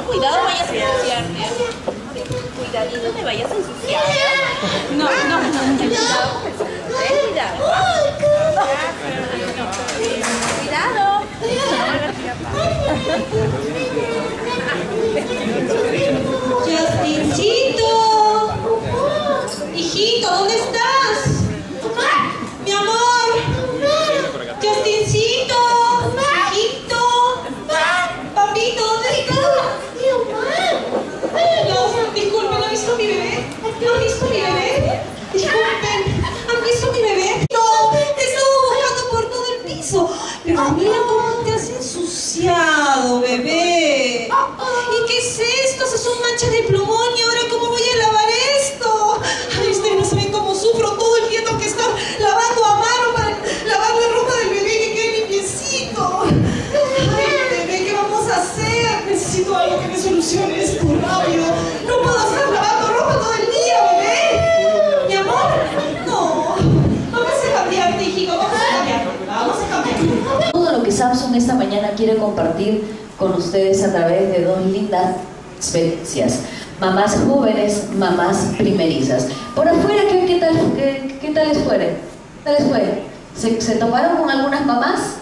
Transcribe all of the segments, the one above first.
cuidado, vayas a ensuciarte. Cuidadito, te vayas a ensuciar. No, no, no, Justincito. Hijito, ¿dónde estás? Mi amor. Justincito. Hijito. Papito, ¿dónde estás? No, disculpen, ¿no han visto a mi bebé? ¿No han visto a mi bebé? Bebé. ¿Y qué es esto? Esas son manchas de plumón y ahora cómo voy a lavar esto. Ay, ustedes no saben cómo sufro todo el día tengo que estar lavando a mano para lavar la ropa del bebé que quede limpiecito. Ay, bebé, ¿qué vamos a hacer? Necesito algo que me solucione esto rápido. No puedo estar lavando ropa todo el día, bebé. Mi amor, no. Vamos a cambiarte, hijito. Vamos a cambiar. Vamos a cambiar. Todo lo que Samsung esta mañana quiere compartir con ustedes a través de dos lindas experiencias. Mamás jóvenes, mamás primerizas. Por afuera, ¿qué, qué tal, qué, qué tal les fue? ¿Qué tal les fue? ¿Se, ¿Se toparon con algunas mamás?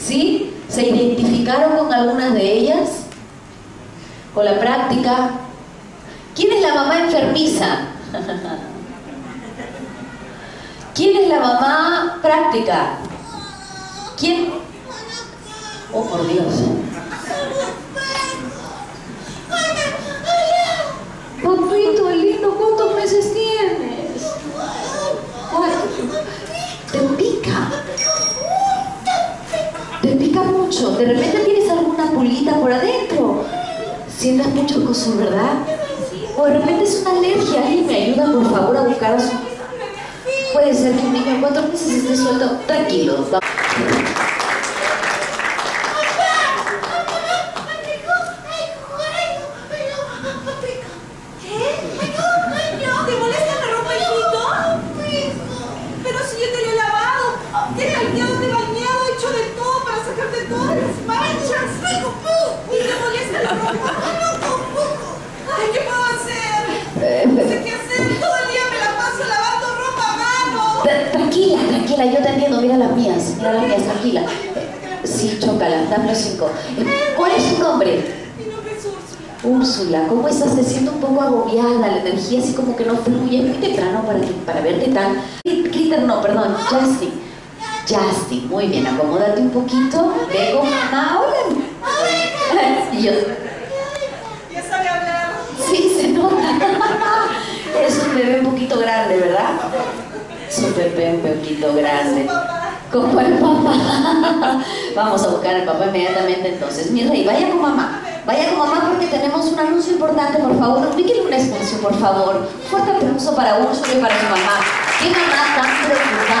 ¿Sí? ¿Se identificaron con algunas de ellas? ¿Con la práctica? ¿Quién es la mamá enfermiza? ¿Quién es la mamá práctica? ¿Quién? Oh, por Dios. Papito lindo, ¿cuántos meses tienes? Te pica. Te pica mucho. De repente tienes alguna pulita por adentro. Sientes mucho coso, ¿verdad? O de repente es una alergia. ¿Alguien me ayuda, por favor, a buscar a su... Puede ser que un niño en cuatro meses esté suelto. Tranquilo. va- ¿Te molesta la ropa, hijito? Pero si yo te la he lavado, te he limpiado, te he bañado, he hecho de todo para sacarte todas las manchas. ¿Y te molesta la ropa? Ay, ¿qué puedo hacer? No sé qué hacer. Todo el día me la paso lavando ropa a mano. Tra- Tranquila, tranquila, yo te entiendo. Mira las mías, mira las mías, tranquila. Eh, Sí, chócala, dame los cinco. Eh, ¿Cuál es tu nombre? Mi nombre es Úrsula. Úrsula, ¿cómo estás? Te siento un poco agobiada, la energía así como que no fluye. Es muy temprano para, que, para ver qué tal. Critter, no, perdón, Justin. Justin, muy bien, acomódate un poquito. Ve con mamá, hola. Y yo, Es un poquito grande, ¿verdad? Un bebé un poquito grande. Como el papá. Vamos a buscar al papá inmediatamente entonces. Mi rey, vaya con mamá. Vaya con mamá porque tenemos un anuncio importante, por favor. Ubíquenle un espacio, por favor. Fuerte aplauso para Úrsula y para su mamá. Qué mamá tan preocupada.